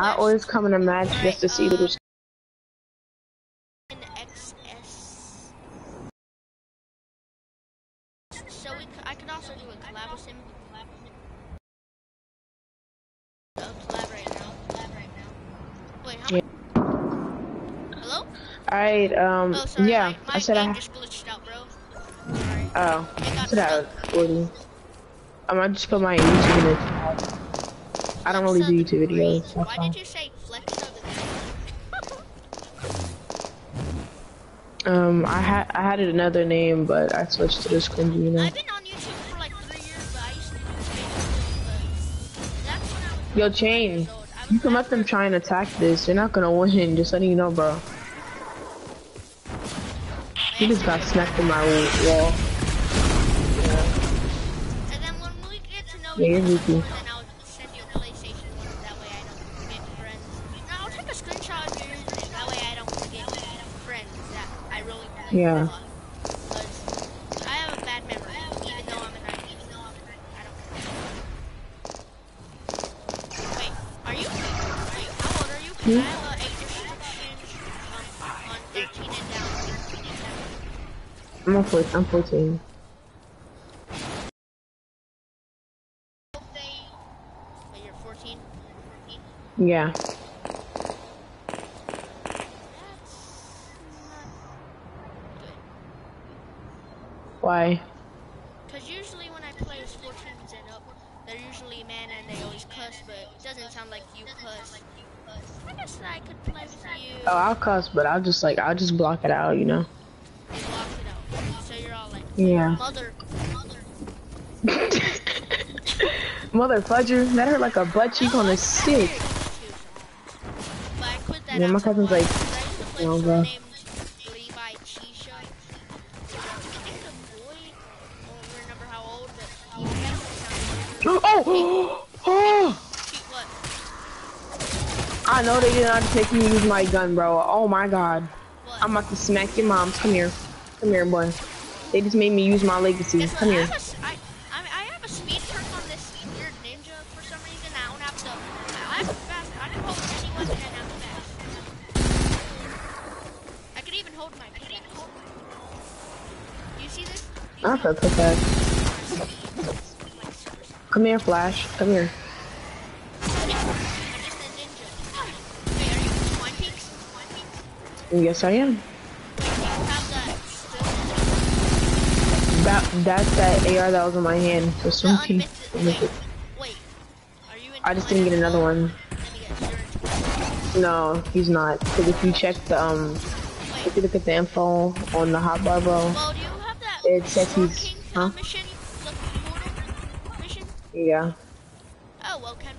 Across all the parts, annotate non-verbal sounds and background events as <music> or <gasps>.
I always come in a match just to see in XS. So we, c- I could also do a collab with him. Uh, collab right now. Collab now. Wait, how Yeah. Hello? Alright, um, Oh, sorry. yeah, my, my I said I. just glitched out, bro. Sorry. Oh, It I said I was 40. I might just put my YouTube in chat. I don't really do YouTube videos. Why all. did you say flex of the <laughs> Um, I had I had another name, but I switched to this cringy, you know. I've been on YouTube for like three years, but I used to do Facebook, but that's when I was Yo, Chain, years old. I was you can let them try and attack this. They're not gonna win. Just letting you know, bro. He just got smacked in my wall. And then when we get to know Yeah, you're each I really. Yeah. Because I have a bad memory, even though I'm a nine. Even though I'm a nine, I don't. Wait, are you? Are you how old are you? 'Cause I have a age restriction um, on 13 and down. 13 and down. I'm 14. I'm 14. Wait, you're 14? 14? Yeah. That's not good. Why? Because usually when I play as 14s and up, they're usually men and they always cuss, but it doesn't sound like you cuss. I guess I could play with you. Oh, I'll cuss, but I'll just like I'll just block it out, you know. You block it out. So you're all like, Yeah. mother, <laughs> mother. Mother fudger, that hurt like a butt cheek on a stick. But I quit that Yeah, my cousin's like, 'cause I used to play "No, with bro." Oh! <gasps> Oh! I know they did not take me use my gun, bro. Oh my god. What? I'm about to smack your moms. Come here. Come here, boy. They just made me use my legacy. Come I here. have a s- I, I, I have a speed perk on this weird ninja for some reason. I don't have to. I- I'm fast. I can hold any weapon and I'm fast. I can even hold my. I can even hold my. You see this? You I see feel put that. my speed? My super speed. Come here, Flash. Come here. I'm just a ninja. Wait, are you Twine Peaks? Twine Peaks? Yes, I am. Wait, do you have that that's that AR that was in my hand. The some team. Wait, wait. Are you in I just didn't get another one. Let me guess. You're in Twine No, he's not. Because if you check the um, if you look at the info on the hotbar, bro. Well, do you have that It says he's- huh? uh, mission? The portal mission? Yeah. Oh, well, can,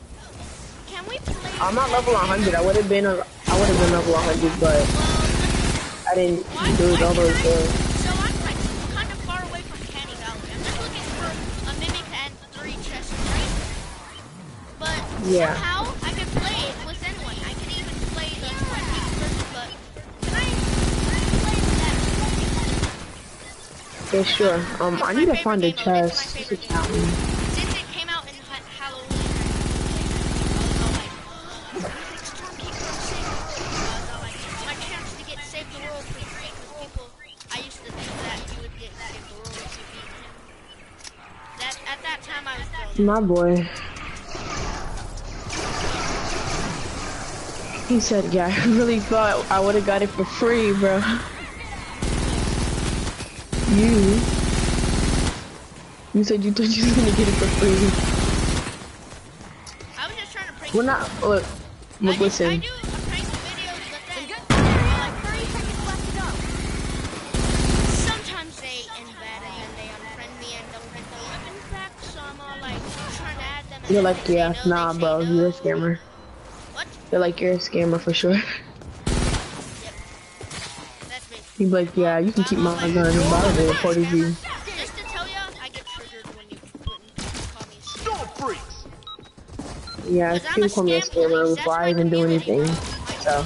can we play? I'm not level 100. I would have been. a- I would have been level 100, but Well, I didn't why, do it why all those I, days. so I'm like kind of far away from Canny Valley. I'm just looking for a mimic and three chests, right? But Yeah. somehow I can play it with anyone. I can even play the Twin Peaks version, but can I, can I play that? Yeah, sure. Um, I need to find a game. It's my chest. My boy. He said, yeah, <laughs> I really thought I would have got it for free, bro. You. You said you thought you was gonna get it for free. I was just trying to prank We're not, look, look, listen. To add them. and You're like, yeah, nah, bro, you're a scammer. What? They're like, you're a scammer for sure. <laughs> Yep. That's me. He'd be like, yeah, you can keep my gun, but I would report you. Just to tell ya, I get triggered when you put call me scammer. Yeah, people call me a scammer before I even do anything. So.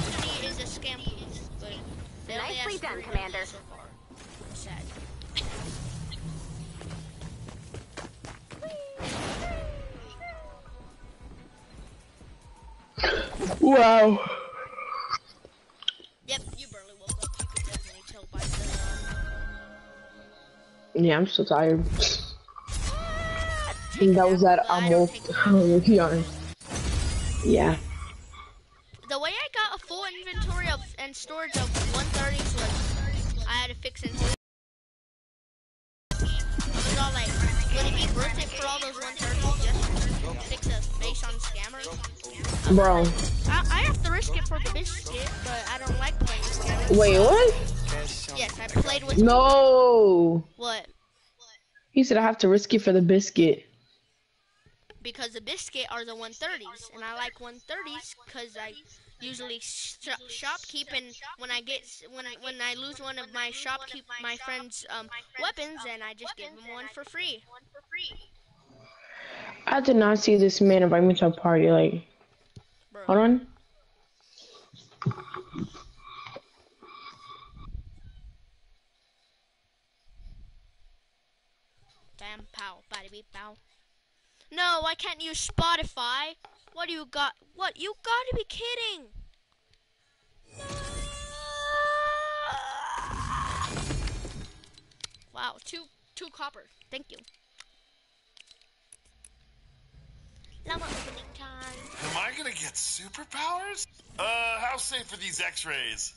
Wow. Yep, you barely woke up. You could definitely tell by the. Yeah, I'm so tired. Ah, I think that was that I I'm don't <laughs> to be honest. Yeah. Bro. I, I have to risk it for the biscuit, but I don't like playing scammer. Wait, what? Yes, I played with No. what? He said I have to risk it for the biscuit. Because the biscuit are the 130s, and I like 130s because I usually sh- shopkeep, and when I get when I when I lose one of my shopkeep my friend's um, weapons, and I just give him one for free. I did not see this man invite me to a party. Like. Hold on. Damn, pow, body beep, pow. No, I can't use Spotify. What do you got? What you gotta be kidding? Wow, two two copper. Thank you. Llama opening time. Am I gonna get superpowers? Uh, how safe are these x-rays?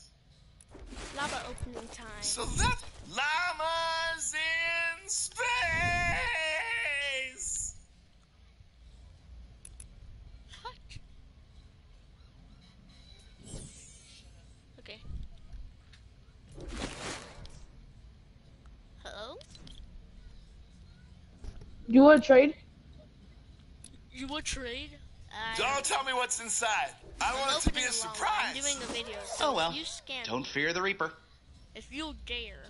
Lava opening time. So that llamas in space! What? Okay. Hello? You want to trade? You would trade? I Don't tell me what's inside. I want it to be a opening a. I'm surprise. doing a video. So Oh well. You scan Don't fear the Reaper. if you dare